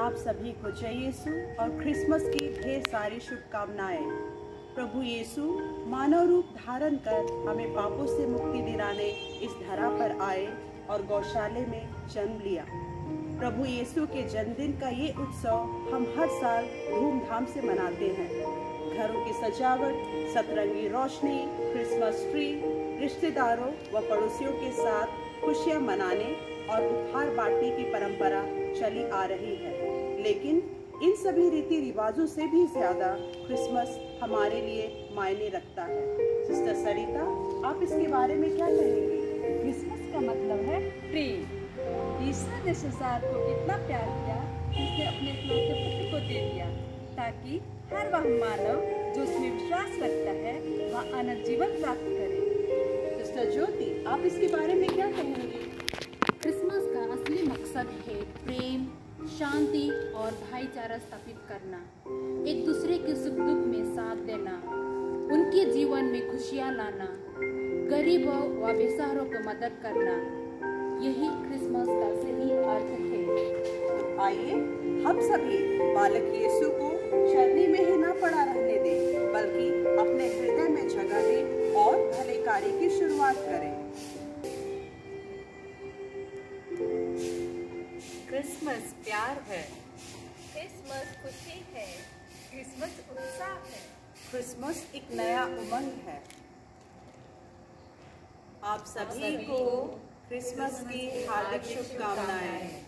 आप सभी को जय यीशु और क्रिसमस की ढेर सारी शुभकामनाएँ। प्रभु यीशु, मानव रूप धारण कर हमें पापों से मुक्ति दिलाने इस धरा पर आए और गौशाले में जन्म लिया। प्रभु यीशु के जन्मदिन का ये उत्सव हम हर साल धूमधाम से मनाते हैं। घरों की सजावट, सतरंगी रोशनी, क्रिसमस ट्री, रिश्तेदारों व पड़ोसियों के साथ खुशियाँ मनाने और उपहार बांटने की परंपरा चली आ रही है। लेकिन इन सभी रीति रिवाजों से भी ज़्यादा क्रिसमस हमारे लिए मायने रखता है। सिस्टर सरिता आप इसके बारे में क्या कहेंगे? क्रिसमस का मतलब है प्रेम। ईश्वर ने संसार को इतना प्यार किया उसने अपने इकलौते पुत्र को दे दिया ताकि हर वह मानव जो उसमें विश्वास रखता है वह अनंत जीवन प्राप्त करे। सिस्टर ज्योति आप इसके बारे में क्या कहेंगे? क्रिसमस का असली मकसद है प्रेम। शांति और भाईचारा स्थापित करना। एक दूसरे के सुख दुख में साथ देना। उनके जीवन में खुशियाँ लाना। गरीबों व बेसहारों को मदद करना। यही क्रिसमस का सही अर्थ है। आइए, हम सभी बालक यीशु को चरनी में ही ना पड़ा रहने दें, बल्कि अपने हृदय में जगह दें और भले कार्य की शुरुआत करें। क्रिसमस प्यार है। क्रिसमस खुशी है। क्रिसमस उत्साह है। क्रिसमस एक नया उमंग है। आप सभी को क्रिसमस की हार्दिक शुभकामनाएँ।